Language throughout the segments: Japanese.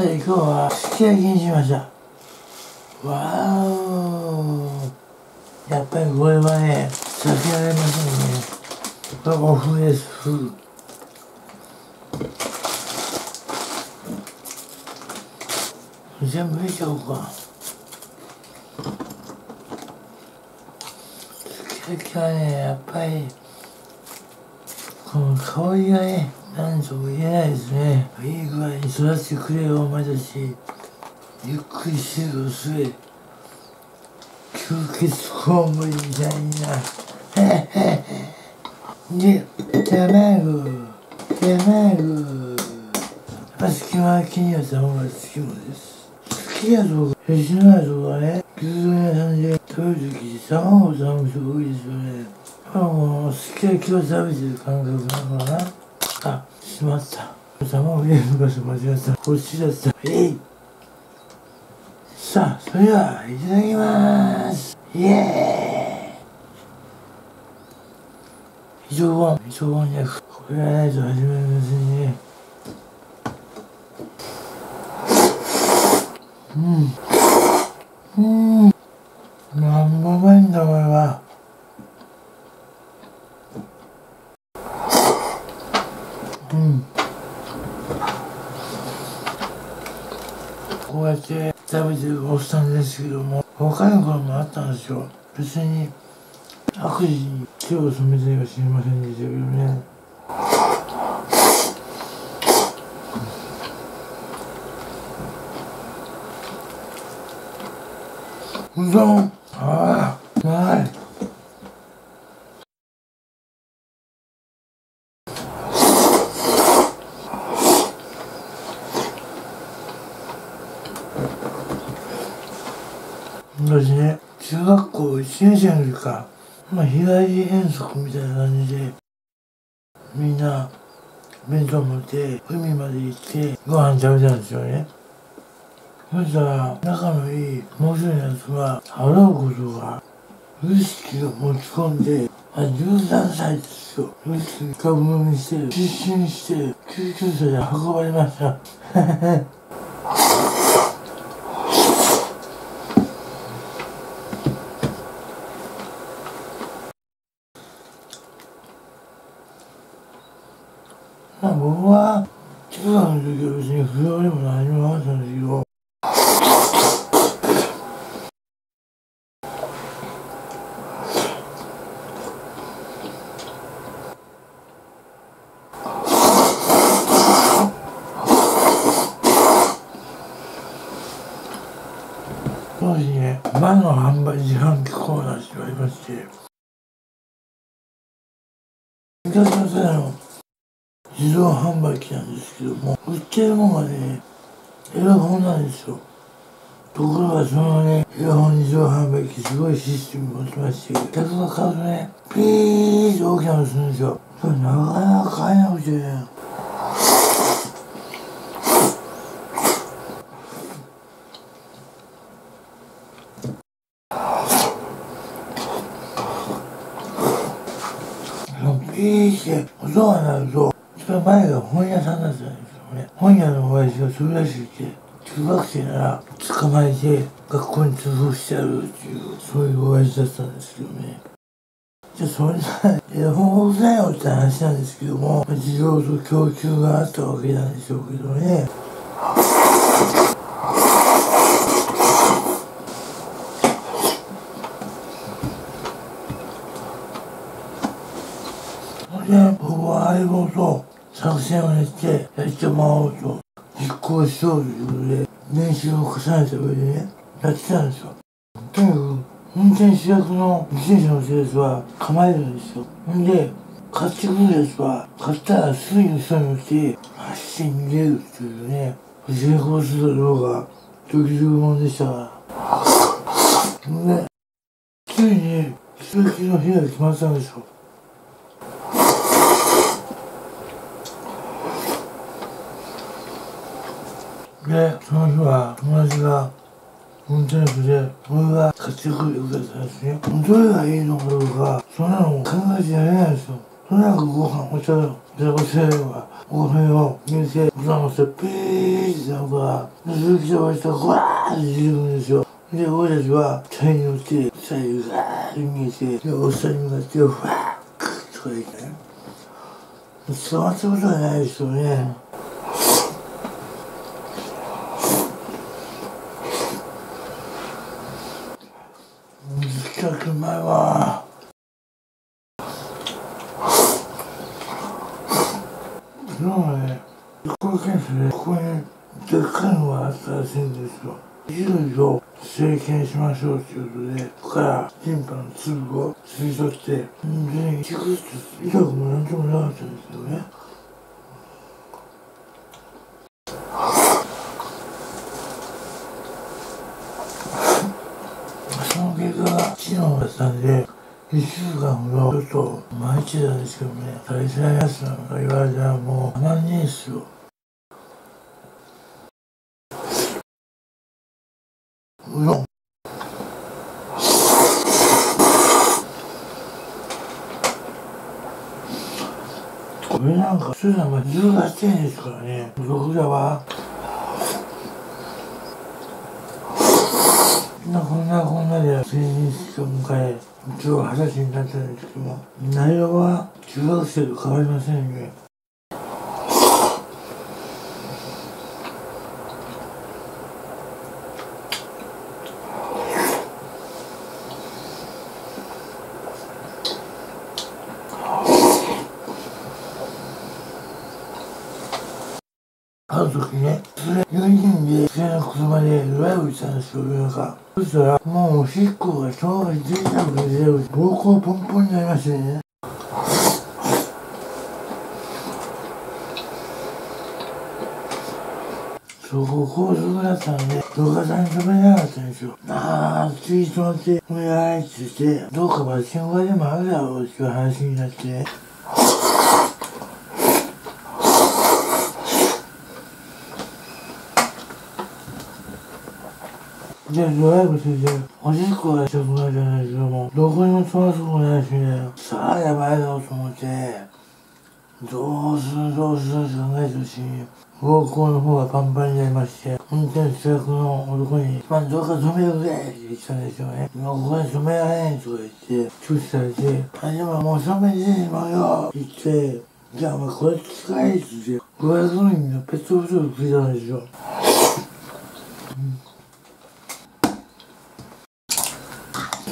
さて今日はすき焼きにしました。わーおやっぱりこれはね避けられませんね。これお風です風。全部入れちゃおうか。すき焼きはねやっぱりこの香りがね何とも言えないですね。いい具合に育ってくれよお前たち。ゆっくりしてるすべ吸血コウモリみたいな。で卵。卵。まあ隙間気にはった方が好きもです。好きやとか吉野家とかね牛丼屋さんで食べるとき卵を頼む人多いですよね。もうすき焼きを食べてる感覚なのかな。あしまった。卵入れる場所間違ったこっちだった。えい。さあそれではいただきます。イエーイ。一応は一応はねこれがないと始まりませんね。うん。うんもうまいんだこれはうんこうやって食べてるおっさんですけども若い頃もあったんですよ。別に悪事に手を染めては知りませんでしたけどね。うどんああうまい私ね中学校1年生の時かまあ日帰り遠足みたいな感じでみんな弁当持って海まで行ってご飯食べたんですよね。そしたら仲のいいもう一人のやつがあろうことがウイスキーを持ち込んであ13歳ですよ。ウイスキーガブ飲みして失神して救急車で運ばれました。僕は中学の時は別に不良でも何もなかったんですけど当時ね魔の販売自販機コーナーって言われまして昔の世代の自動販売機なんですけども売ってるものがねエロ本なんですよ。ところがそのねエロ本自動販売機すごいシステム持ちまして客が買うとねピーッと大きなのするんですよ。それなかなか買えなくてねピーって音が鳴るとその前が本屋さんだったんですよね。本屋の親父がそれらしくて。中学生なら捕まえて学校に通報してやるっていうそういう親父だったんですけどね。じゃあそれな絵本をだよって話なんですけども需要と供給があったわけなんでしょうけどね。それ？で僕は相棒と作戦を練ってやってもらおうと実行しようということで練習を重ねた上でねやってたんですよ。とにかく運転手役の自転車のやつは構えるんですよ。ほんで買ってくるやつは買ったらすぐに後ろに来て走って逃げるっていうね成功するかどうかドキドキもんでしたから。ほんでついに奇跡の日が決まったんですよ。で、その日は友達が運転手で、俺が買ってくれたんですね。どれがいいのかどうか、そんなの考えてやれないですよ。その後ご飯お茶をでお茶はお米を入れて豚のせピーってなんから鈴木とわしたらわーって出てくるんですよで俺たちは茶に乗って左右ガーッと見えてでおっさんに向かってふわーッとか言ってね伝わったことはないですよね難しく前は昨日ね。飛行検査でここにでっかいのがあったらしいんですよ。いよいよ整形しましょうということでここからリンパの粒を吸い取ってでチクッと痛くもなんともなかったんですよね。その結果が昨日だったんで1週間ほどちょっと毎日なんですけどね大事なやつなんか言われたらもうたまんねえっすよ。うどんこれなんかスーさんが18円ですからね僕らはこんなこんなこんなで成人式を迎え今日は二十歳になったんですけど内容は中学生と変わりませんね。ある時ね、それ4人で、その車でライブしたんですよ、夜中。そしたら、もうおしっこがちょうど出たくて出る、膀胱ポンポンになりましてね。そこ高速だったんで、動画さんに止めなかったんですよ。あー、つい止まって、お願いってして、どうかバッチングでもあるだろうっていう話になって、で、ドライブしてて、おしっこがしたくなるじゃないですけども、どこにも飛ばすことないしね、さあやばいぞと思って、どうするどうするって考えてるうちに、膀胱の方がパンパンになりまして、運転手役の男に、まあ、どうか止めてくれって言ったんですよね。今ここに止められんとか言って、注視されて、あ、でももう止めてしまうよって言って、じゃあお前これ使えって言って、500ミリのペットボトルくれたんですよ。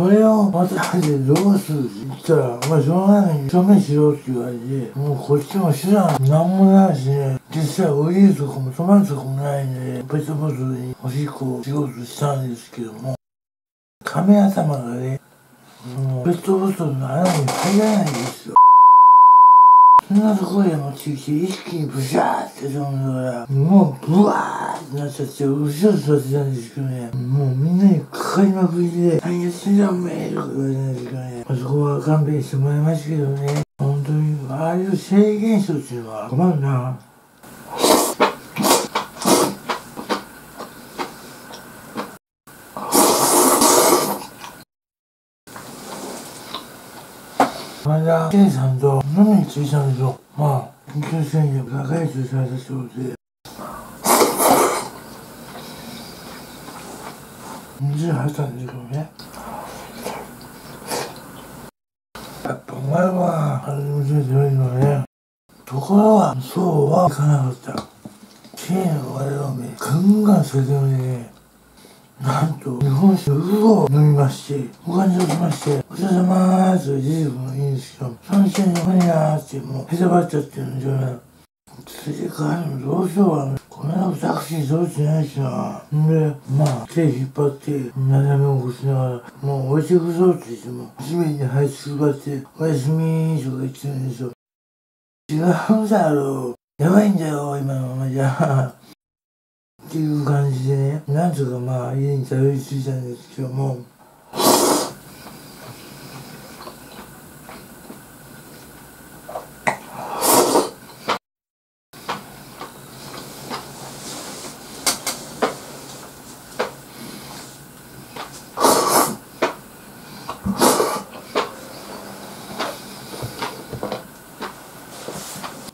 それを私たでどうするって言ったら、お前その前に署名しろって言われて、もうこっちも手段なんもないしね、実際オイルとかも止まるとこもないんで、ペットボトルにおしっこをしようとしたんですけども、亀頭がね、もうペットボトルの穴に入らないんですよ。そんなところで持ってきて、一気にブシャーって飛んだから、もうブワーってなっちゃって、後ろ座ってたんですけどね、もうみんなにかかりまくりで、何やってんだおめえとか言われたんですけどね、あそこは勘弁してもらいましたけどね、本当に、ああいう制限措置は困るな。まだ、ケイさんと飲みに着いたんですよ。まあ、緊急宣言が解除されたそうで。28歳ですけどね。やっぱお前は、あれのせいじゃないのね。ところが、そうはいかなかった。支援を我々め、ガンガン酒飲みでね、なんと、日本酒を飲みまして、お金をしまして、お疲れ様ーって出てくるのいいんですけど、その時点でお金やーってもう、へたばっちゃってるんですよね。連れて帰るのどうしようかな。この間タクシーどうしてないしな。んで、まあ、手引っ張って、斜めを起こしながら、もう置いてくぞって言っても、地面に這いつくばって、おやすみーとか言ってるんですよ。違うんだろう。やばいんだよ、今のままじゃ。っていう感じでねなんとかまあ家にたどり着いたんですけども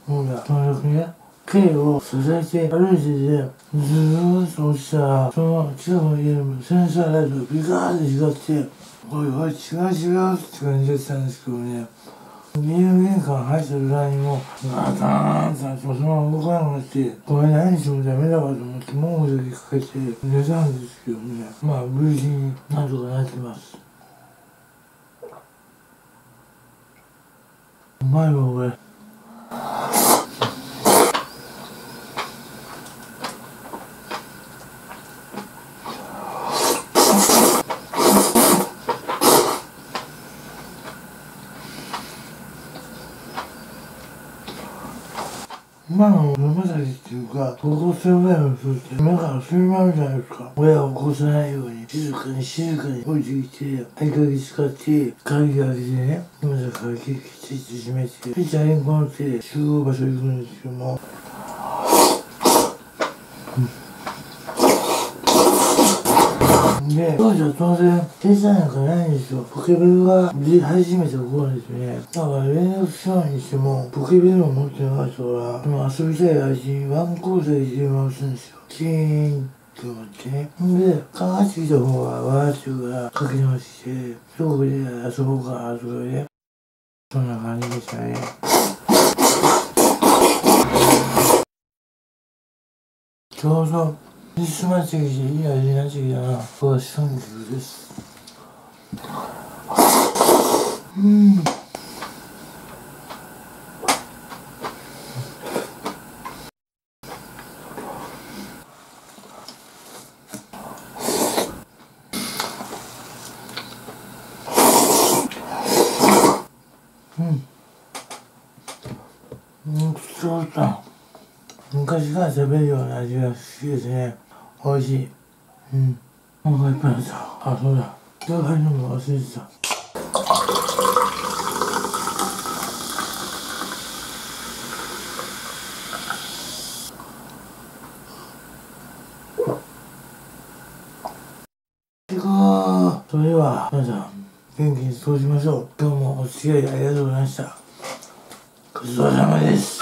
ほら、その時ね。K を支えて歩いてて、ずーっと落ちたら、その近くの家のセンサーライトがビカーって光って、おいおい、違う違うって感じだったんですけどね、家の玄関入った裏にも、ガターンってなって、そのまま動かなくなって、これ何してもダメだわと思って、もうだけかけて寝たんですけどね、まあ無事になんとかなってます。うまいわ、これ。今の山崎っていうか、高校生ぐらいの人って、目から吸いまうじゃないですか。親を起こさないように、静かに静かに置いてきて、合鍵使って、鍵開けてね、今じゃ鍵きっちり閉めて、で、チャリンコ乗って集合場所行くんですけども、で、当時は当然、計算なんかないんですよ。ポケベルが出始めた頃ですね。だから連絡しようにしても、ポケベルを持ってなかったから、でも遊びたい相手にワンコードで電話をするんですよ。チーンって思ってね。で、かかってきた方がわーって言うから、かけ直して、どこで遊ぼうか、とかで。そんな感じでしたね。ちょうど、クリスマス時期いい味になってきたな。僕はションキューです。うん。うん。うん、そうだ。昔から食べるような味が好きですね。美味しい。うん。お腹いっぱいになった。あ、そうだ。今日入るのも忘れてた。それでは、皆さん、元気に過ごしましょう。今日もお付き合いありがとうございました。ごちそうさまです。